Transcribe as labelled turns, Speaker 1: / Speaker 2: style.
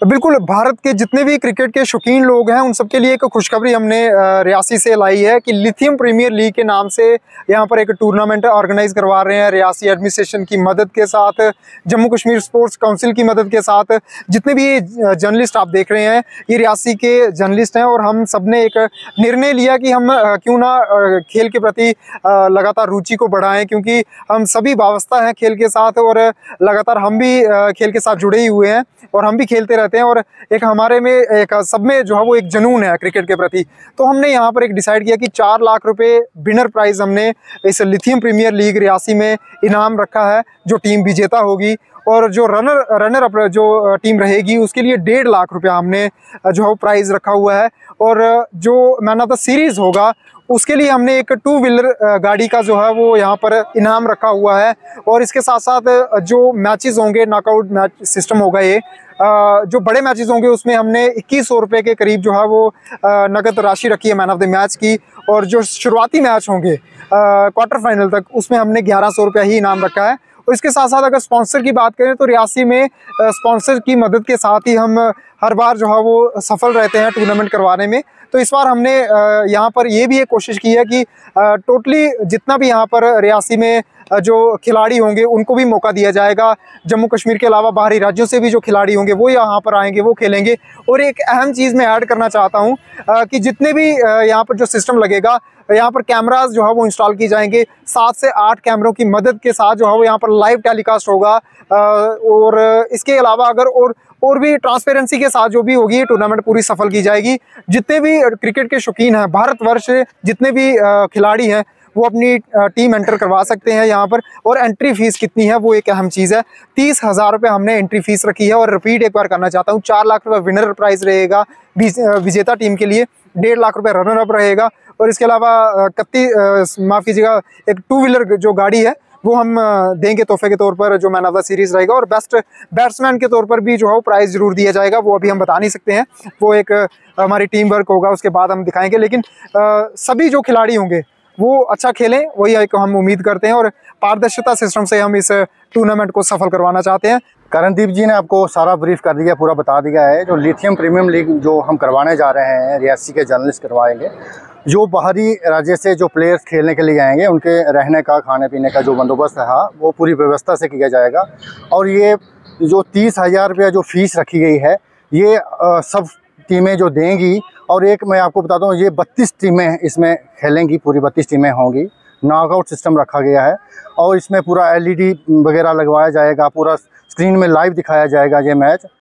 Speaker 1: बिल्कुल, भारत के जितने भी क्रिकेट के शौकीन लोग हैं, उन सबके लिए एक खुशखबरी हमने रियासी से लाई है कि लिथियम प्रीमियर लीग के नाम से यहाँ पर एक टूर्नामेंट ऑर्गेनाइज करवा रहे हैं रियासी एडमिनिस्ट्रेशन की मदद के साथ, जम्मू कश्मीर स्पोर्ट्स काउंसिल की मदद के साथ। जितने भी जर्नलिस्ट आप देख रहे हैं, ये रियासी के जर्नलिस्ट हैं और हम सबने एक निर्णय लिया कि हम क्यों ना खेल के प्रति लगातार रुचि को बढ़ाएँ, क्योंकि हम सभी वावस्था हैं खेल के साथ और लगातार हम भी खेल के साथ जुड़े ही हुए हैं और हम भी खेलते रहते हैं और एक हमारे में, एक सब में जो है वो एक जुनून है क्रिकेट के प्रति। तो हमने यहाँ पर एक डिसाइड किया कि चार लाख रुपए विनर प्राइज़ हमने इस लिथियम प्रीमियर लीग रियासी में इनाम रखा है, जो टीम विजेता होगी और जो रनर रनर अप जो टीम रहेगी, उसके लिए डेढ़ लाख रुपया हमने जो है प्राइज़ रखा हुआ है। और जो मैन ऑफ़ द सीरीज़ होगा, उसके लिए हमने एक टू व्हीलर गाड़ी का जो है वो यहाँ पर इनाम रखा हुआ है। और इसके साथ साथ जो मैचेस होंगे नॉकआउट मैच सिस्टम होगा ये जो बड़े मैचेस होंगे, उसमें हमने इक्कीस सौ रुपये के करीब जो है वो नकद राशि रखी है मैन ऑफ़ द मैच की। और जो शुरुआती मैच होंगे क्वार्टर फाइनल तक, उसमें हमने ग्यारह सौ रुपया ही इनाम रखा है। और इसके साथ साथ अगर स्पॉन्सर की बात करें तो रियासी में स्पॉन्सर की मदद के साथ ही हम हर बार जो है वो सफल रहते हैं टूर्नामेंट करवाने में। तो इस बार हमने यहाँ पर ये भी एक कोशिश की है कि टोटली जितना भी यहाँ पर रियासी में जो खिलाड़ी होंगे उनको भी मौका दिया जाएगा। जम्मू कश्मीर के अलावा बाहरी राज्यों से भी जो खिलाड़ी होंगे वो यहाँ पर आएँगे, वो खेलेंगे। और एक अहम चीज़ मैं ऐड करना चाहता हूँ कि जितने भी यहाँ पर जो सिस्टम लगेगा, यहाँ पर कैमराज जो है वो इंस्टॉल किए जाएँगे। सात से आठ कैमरों की मदद के साथ जो है वो यहाँ पर लाइव टेलीकास्ट होगा। और इसके अलावा अगर और और भी ट्रांसपेरेंसी के साथ जो भी होगी टूर्नामेंट पूरी सफल की जाएगी। जितने भी क्रिकेट के शौकीन हैं भारतवर्ष जितने भी खिलाड़ी हैं, वो अपनी टीम एंटर करवा सकते हैं यहाँ पर। और एंट्री फ़ीस कितनी है, वो एक अहम चीज़ है। तीस हज़ार रुपये हमने एंट्री फ़ीस रखी है और रिपीट एक बार करना चाहता हूँ। चार लाख रुपये विनर प्राइज़ रहेगा विजेता टीम के लिए। डेढ़ लाख रुपये रनर अप रहेगा। और इसके अलावा कत्ती माफ़ कीजिएगा, एक टू व्हीलर जो गाड़ी है वो हम देंगे तोहफे के तौर पर जो मैन ऑफ़ द सीरीज़ रहेगा और बेस्ट बैट्समैन के तौर पर भी जो है वो प्राइज़ ज़रूर दिया जाएगा। वो अभी हम बता नहीं सकते हैं। वो एक हमारी टीम वर्क होगा, उसके बाद हम दिखाएँगे। लेकिन सभी जो खिलाड़ी होंगे, वो अच्छा खेलें, वही एक हम उम्मीद करते हैं और पारदर्शिता सिस्टम से हम इस टूर्नामेंट को सफल करवाना चाहते हैं।
Speaker 2: करणदीप जी ने आपको सारा ब्रीफ कर दिया, पूरा बता दिया है। जो लिथियम प्रीमियम लीग जो हम करवाने जा रहे हैं, रियासी के जर्नलिस्ट करवाएँगे जो बाहरी राज्य से जो प्लेयर्स खेलने के लिए आएँगे उनके रहने का खाने पीने का जो बंदोबस्त है वो पूरी व्यवस्था से किया जाएगा। और ये जो तीस हज़ार रुपया जो फ़ीस रखी गई है ये आ, सब टीमें जो देंगी और एक मैं आपको बताता हूँ ये बत्तीस टीमें इसमें खेलेंगी पूरी बत्तीस टीमें होंगी। नॉकआउट सिस्टम रखा गया है और इसमें पूरा एलईडी वगैरह लगवाया जाएगा पूरा स्क्रीन में लाइव दिखाया जाएगा ये मैच